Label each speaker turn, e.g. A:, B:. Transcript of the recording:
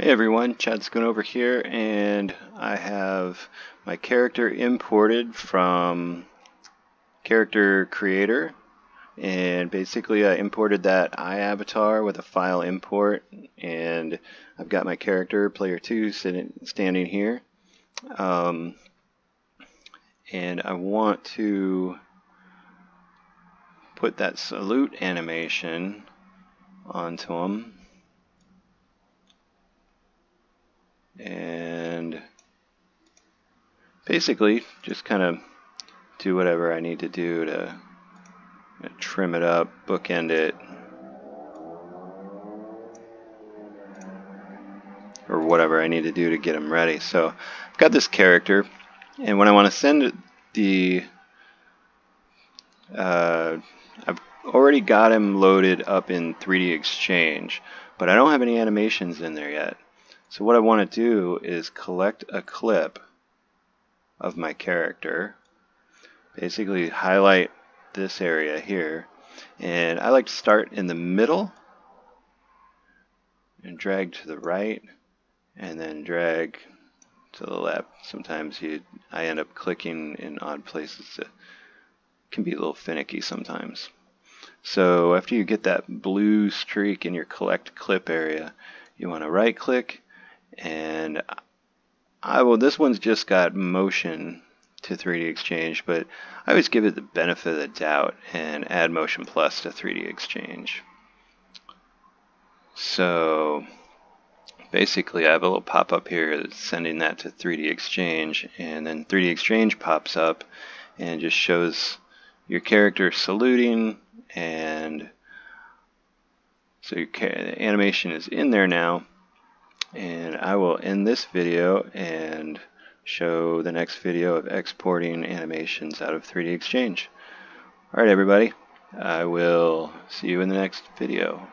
A: Hey everyone, Chad Schoonover here, and I have my character imported from Character Creator, and basically I imported that iAvatar with a file import, and I've got my character, player 2, sitting, standing here, um, and I want to put that salute animation onto him and basically just kind of do whatever I need to do to trim it up, bookend it, or whatever I need to do to get them ready. So I've got this character, and when I want to send the, uh, I've already got him loaded up in 3DXchange, but I don't have any animations in there yet. So what I want to do is collect a clip of my character, basically highlight this area here, and I like to start in the middle and drag to the right and then drag to the left. Sometimes you, I end up clicking in odd places. It can be a little finicky sometimes. So after you get that blue streak in your collect clip area, you want to right click and I will this one's just got motion to 3DXchange but I always give it the benefit of the doubt and add motion plus to 3DXchange. So basically I have a little pop-up here that's sending that to 3DXchange and then 3DXchange pops up and just shows your character saluting and so your animation is in there now and I will end this video and show the next video of exporting animations out of 3DXchange. Alright everybody, I will see you in the next video.